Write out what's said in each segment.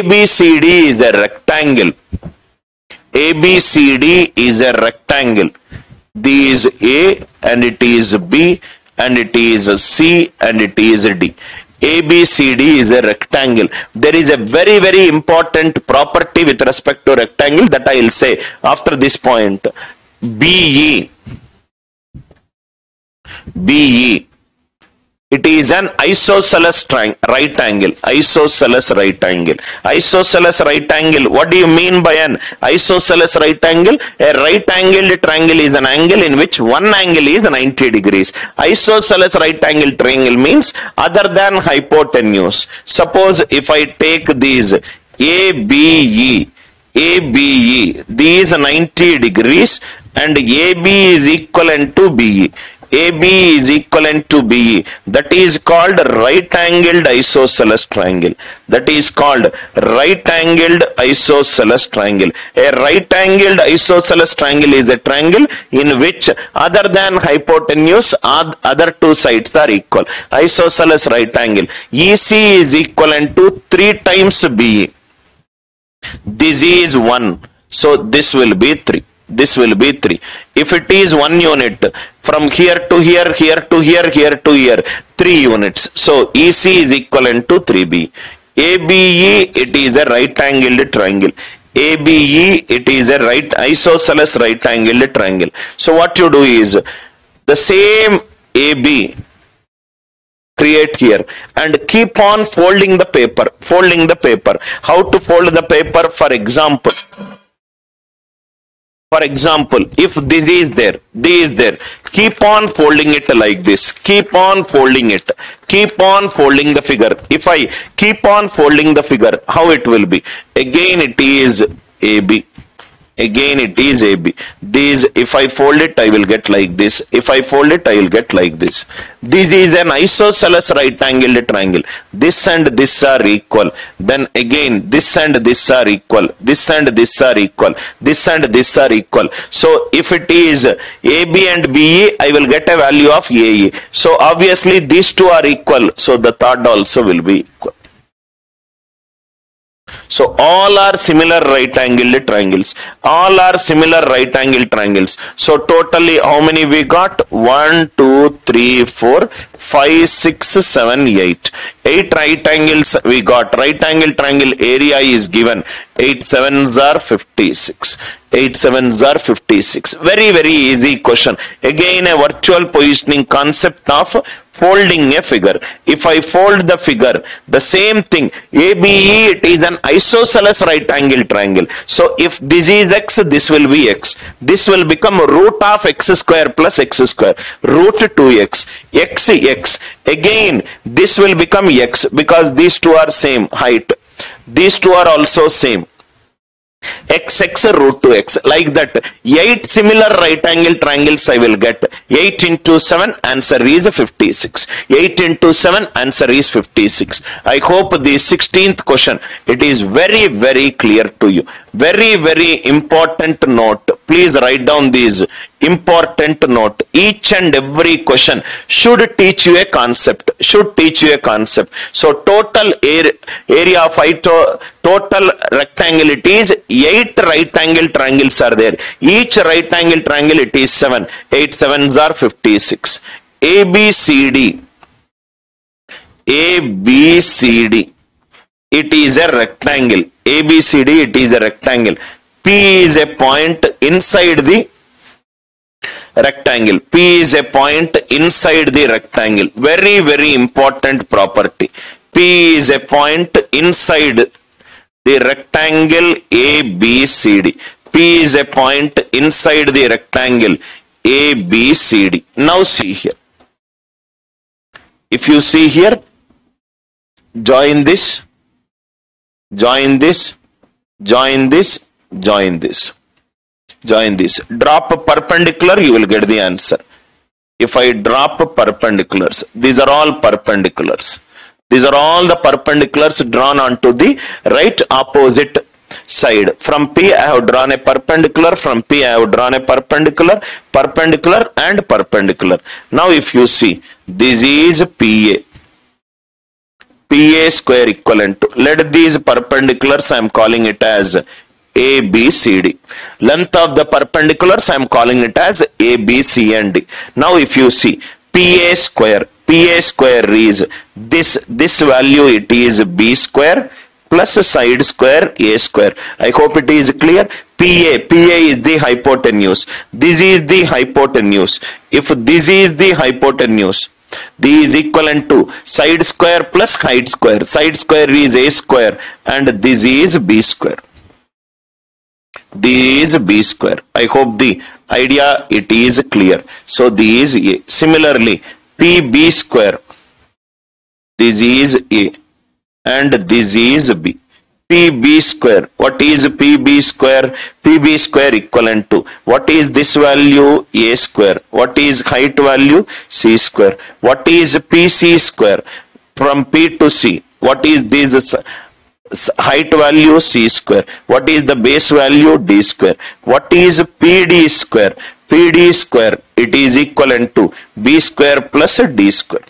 ABCD is a rectangle. ABCD is a rectangle. This is A and it is B and it is C and it is D. ABCD is a rectangle. There is a very, very important property with respect to rectangle that I will say after this point. BE. BE. It is an isosceles triangle, right angle. Isosceles right angle. Isosceles right angle. What do you mean by an isosceles right angle? A right angled triangle is an angle in which one angle is 90 degrees. Isosceles right angle triangle means other than hypotenuse. Suppose if I take these ABE, ABE, these 90 degrees and AB is equivalent to BE. AB is equivalent to BE. That is called right angled isosceles triangle. That is called right angled isosceles triangle. A right angled isosceles triangle is a triangle in which other than hypotenuse other two sides are equal. Isosceles right angle. EC is equivalent to 3 times BE. This is 1. So this will be 3 this will be 3 if it is one unit from here to here here to here here to here. 3 units. So ec is equivalent to 3b abe it is a right angled triangle. Abe it is a right isosceles right angled triangle. So what you do is the same ab create here and keep on folding the paper folding the paper. How to fold the paper? For example for example, if this is there, this is there, keep on folding it like this. Keep on folding it. Keep on folding the figure. If I keep on folding the figure, how it will be? Again it is AB. Again it is AB. This, if I fold it, I will get like this. If I fold it, I will get like this. This is an isosceles right angled triangle. This and this are equal. Then again, this and this are equal. This and this are equal. This and this are equal. So if it is AB and BE, I will get a value of AE. So obviously these two are equal. So the third also will be equal. So all are similar right angled triangles. All are similar right angle triangles. So totally how many we got? 1, 2, 3, 4, 5, 6, 7, 8. 8 right angles we got. Right angle triangle area is given. 8 sevens are 56. 8 sevens are 56. Very very easy question. Again a virtual positioning concept of folding a figure. If I fold the figure, the same thing, ABE, it is an isosceles right angle triangle. So if this is x, this will be x. This will become root of x square plus x square, root 2x, x, x. Again, this will become x because these two are same height. These two are also same. X x root 2x like that. 8 similar right angle triangles I will get. 8 into 7 answer is 56 8 into 7 answer is 56 I hope the 16th question it is very very clear to you. Very very important note please write down these important note. Each and every question should teach you a concept should teach you a concept. So total area, of to, total rectangle it is 8 right angle triangles are there. Each right angle triangle it is 7 8 sevens are 56 abcd abcd it is a rectangle. Abcd it is a rectangle p is a point inside the rectangle. P is a point inside the rectangle. Very, very important property. P is a point inside the rectangle ABCD. P is a point inside the rectangle ABCD. Now see here. If you see here, join this, join this, join this, join this. Join this. Drop perpendicular you will get the answer. If i drop perpendiculars these are all perpendiculars. These are all the perpendiculars drawn onto the right opposite side. From p i have drawn a perpendicular. From p i have drawn a perpendicular. Perpendicular and perpendicular. Now if you see this is pa PA square equivalent. To, let these perpendiculars I am calling it as A, B, C, D. Length of the perpendiculars I am calling it as A, B, C and D. Now if you see PA square, PA square is this, this value it is B square plus side square A square. I hope it is clear. PA, PA is the hypotenuse. This is the hypotenuse. If this is the hypotenuse, this is equivalent to side square plus height square. Side square is A square and this is B square. This is B square. I hope the idea it is clear. So this. Similarly, PB square. This is A and this is B. PB square. What is PB square? PB square equivalent to what is this value? A square. What is height value? C square. What is PC square? From P to C. What is this height value? C square. What is the base value? D square. What is PD square? PD square. It is equivalent to B square plus D square.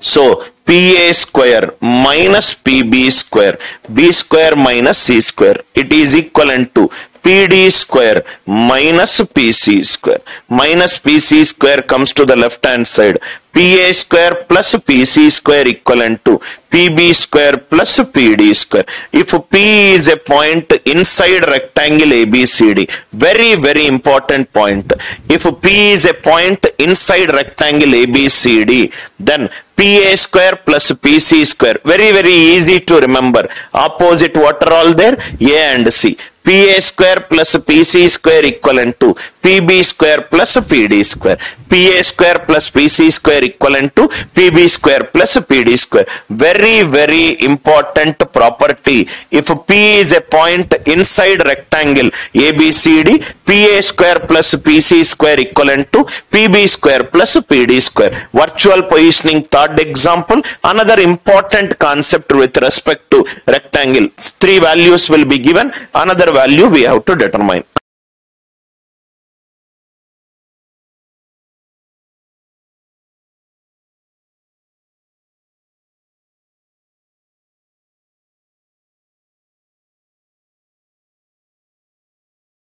So PA square minus PB square, B square minus C square, it is equivalent to PD square minus PC square. Minus PC square comes to the left hand side. PA square plus PC square equivalent to PB square plus PD square. If P is a point inside rectangle ABCD, very very important point. If P is a point inside rectangle ABCD, then PA square plus PC square. Very very easy to remember. Opposite what are all there? A and C. PA square plus PC square equivalent to PB square plus PD square. PA square plus PC square equivalent to PB square plus PD square. Very, very important property. If P is a point inside rectangle ABCD, PA square plus PC square equivalent to PB square plus PD square. Virtual positioning third example. Another important concept with respect to rectangle. Three values will be given. Another value we have to determine.